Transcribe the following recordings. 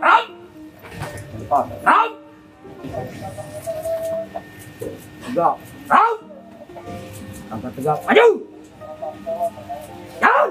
Ram! Ram! Tegak. Angkat tegak. Maju! Jalan!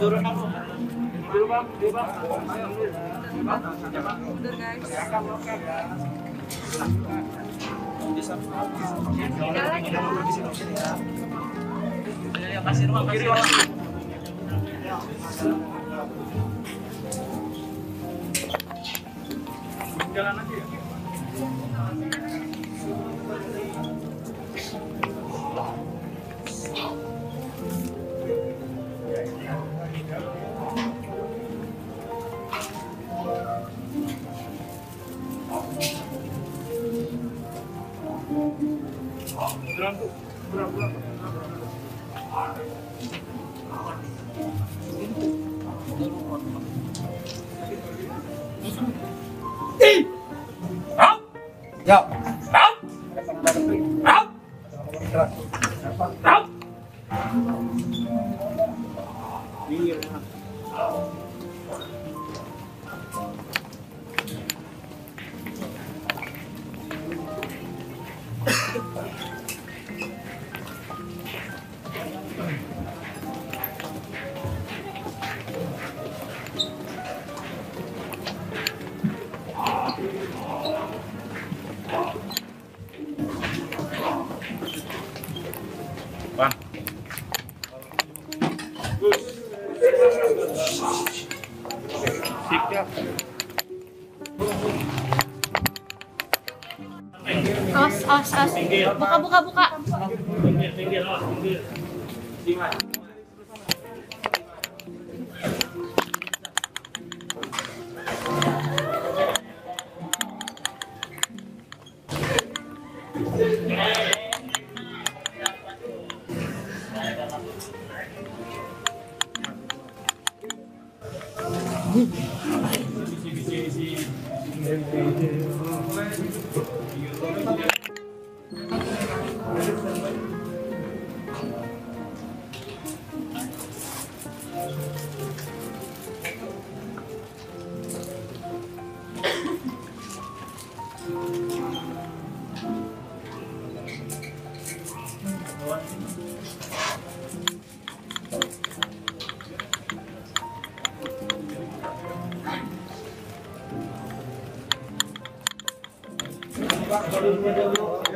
Turun kamu. Dulu bang, bang. Mundur guys. Jalan aja ya. Berang, berang. Ram! Ya. Ram! Ram! Bang. Os, os, os. Buka, buka, buka. Pinggir, pinggir, awas, pinggir. 嗯。Selebihnya boleh.